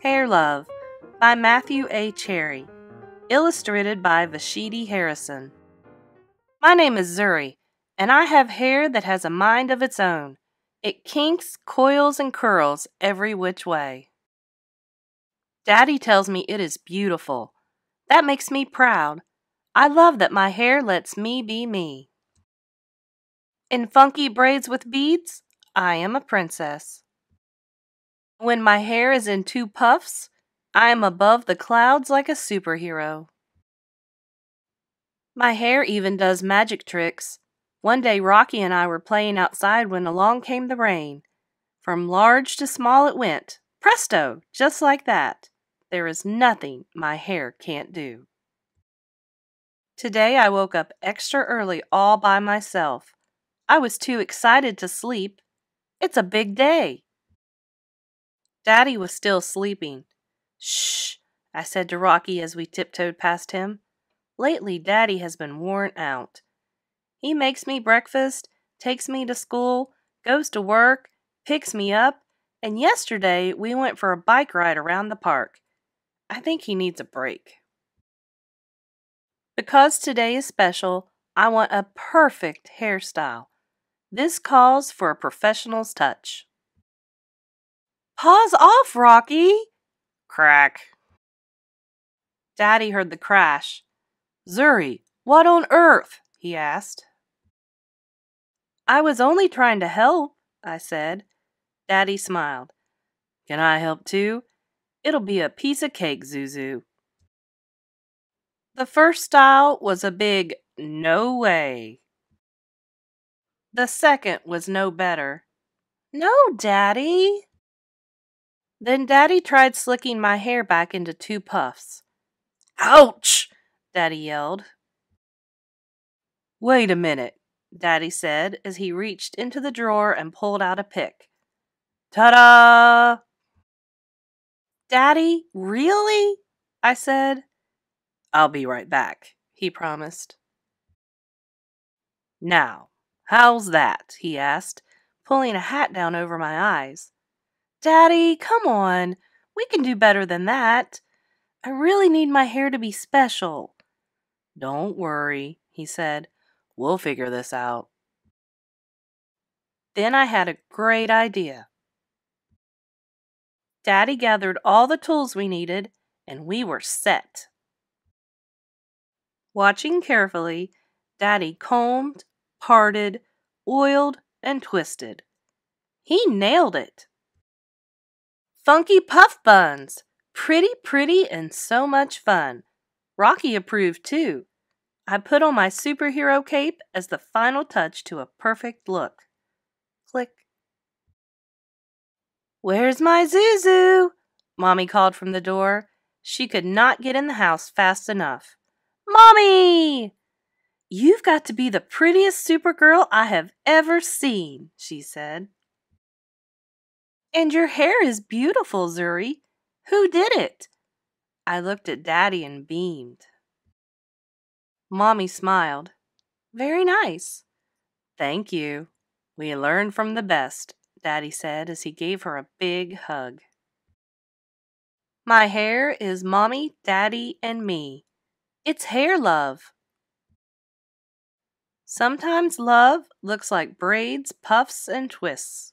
Hair Love by Matthew A. Cherry. Illustrated by Vashti Harrison. My name is Zuri, and I have hair that has a mind of its own. It kinks, coils, and curls every which way. Daddy tells me it is beautiful. That makes me proud. I love that my hair lets me be me. In funky braids with beads, I am a princess. When my hair is in two puffs, I am above the clouds like a superhero. My hair even does magic tricks. One day Rocky and I were playing outside when along came the rain. From large to small it went. Presto! Just like that. There is nothing my hair can't do. Today I woke up extra early all by myself. I was too excited to sleep. It's a big day. Daddy was still sleeping. Shh, I said to Rocky as we tiptoed past him. Lately, Daddy has been worn out. He makes me breakfast, takes me to school, goes to work, picks me up, and yesterday we went for a bike ride around the park. I think he needs a break. Because today is special, I want a perfect hairstyle. This calls for a professional's touch. Paws off, Rocky! Crack. Daddy heard the crash. Zuri, what on earth? he asked. I was only trying to help, I said. Daddy smiled. Can I help too? It'll be a piece of cake, Zuzu. The first style was a big no way. The second was no better. No, Daddy. Then Daddy tried slicking my hair back into two puffs. Ouch! Daddy yelled. Wait a minute, Daddy said as he reached into the drawer and pulled out a pick. Ta da! Daddy, really? I said. I'll be right back, he promised. Now, how's that? he asked, pulling a hat down over my eyes. Daddy, come on. We can do better than that. I really need my hair to be special. Don't worry, he said. We'll figure this out. Then I had a great idea. Daddy gathered all the tools we needed, and we were set. Watching carefully, Daddy combed, parted, oiled, and twisted. He nailed it. Funky puff buns! Pretty, pretty, and so much fun. Rocky approved too. I put on my superhero cape as the final touch to a perfect look. Click. Where's my Zuzu? Mommy called from the door. She could not get in the house fast enough. Mommy! You've got to be the prettiest Supergirl I have ever seen, she said. And your hair is beautiful, Zuri. Who did it? I looked at Daddy and beamed. Mommy smiled. Very nice. Thank you. We learn from the best, Daddy said as he gave her a big hug. My hair is Mommy, Daddy, and me. It's hair love. Sometimes love looks like braids, puffs, and twists.